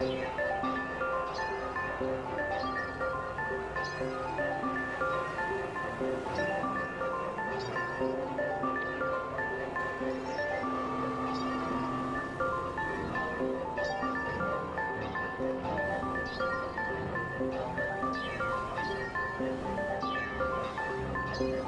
Thank「「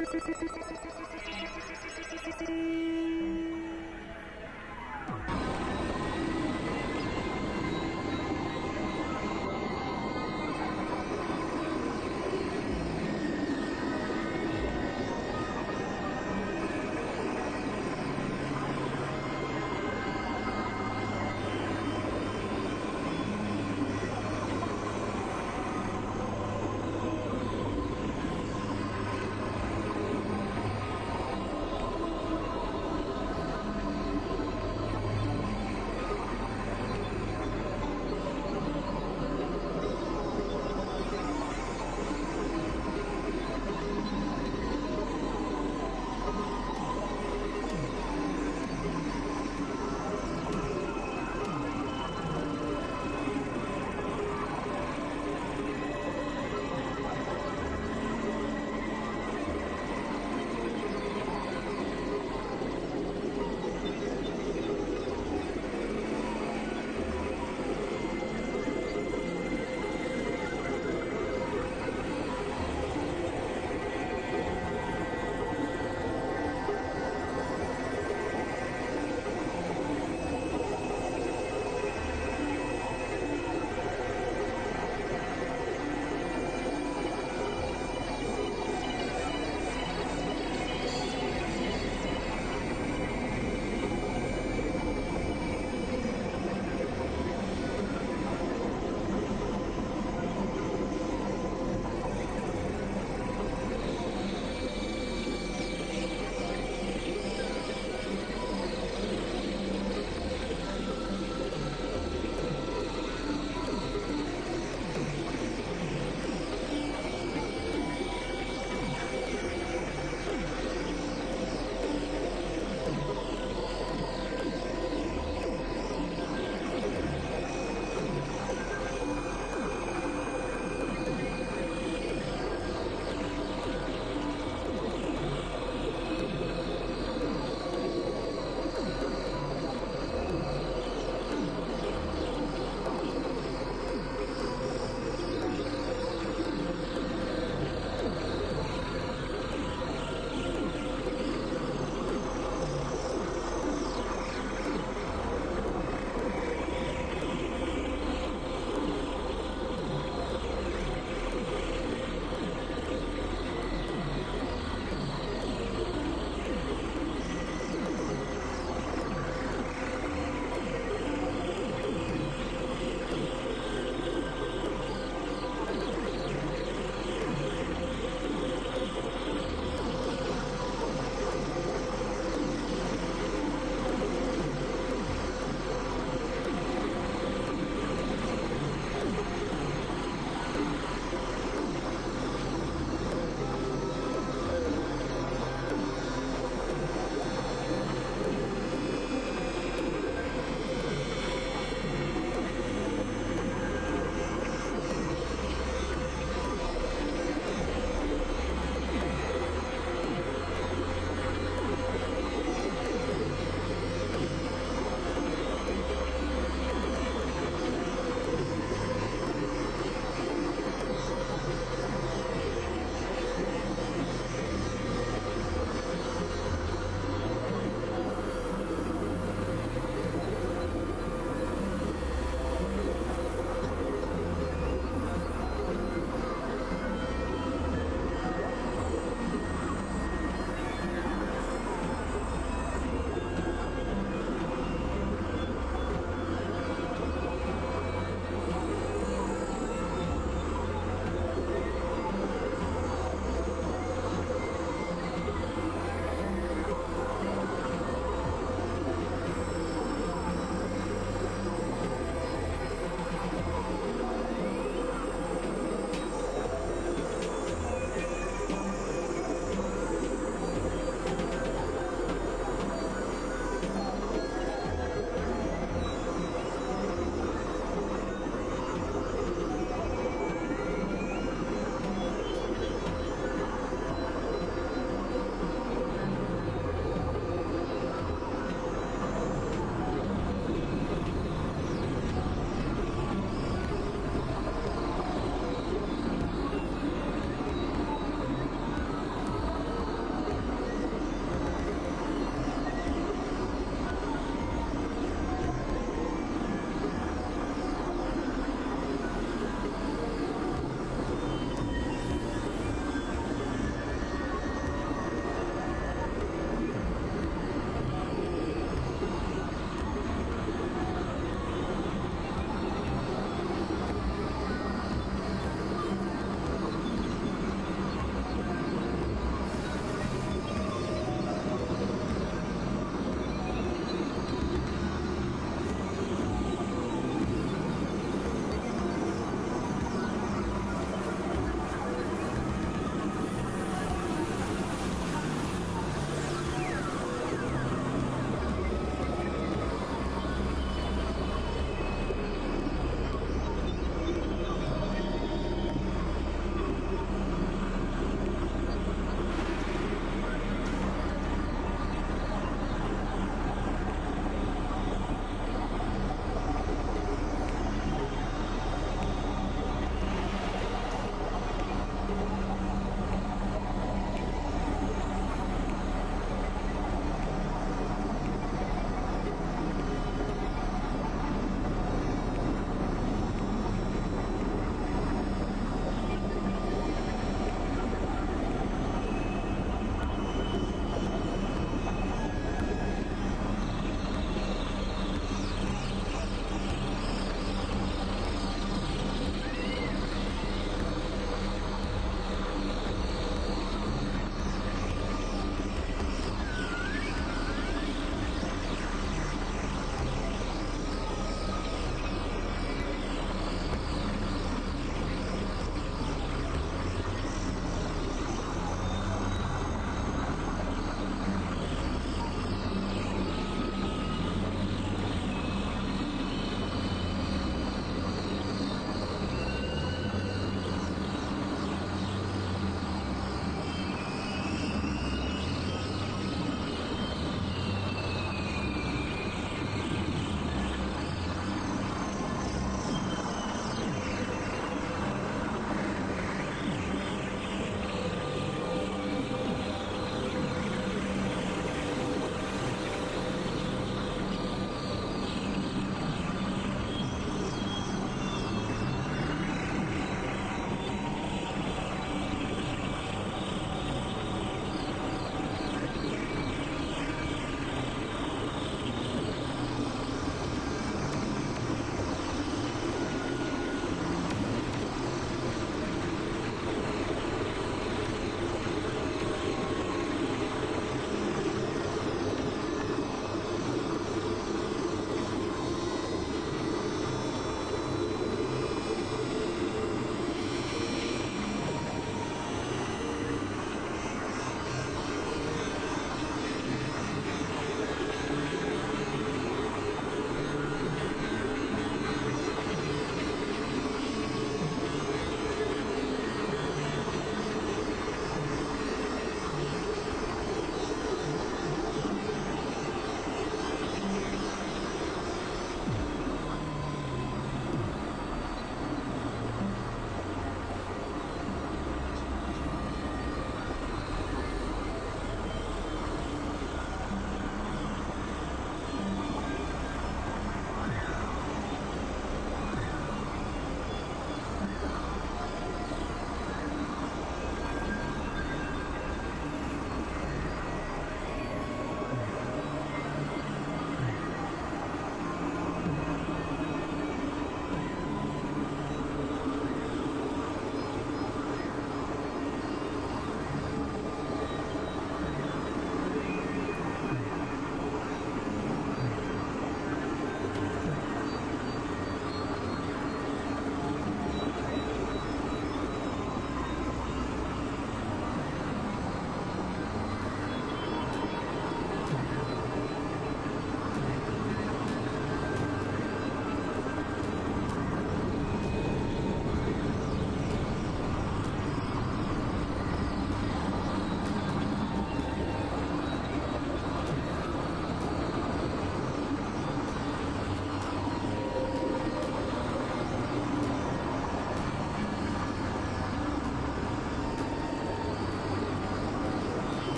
フフフフフ。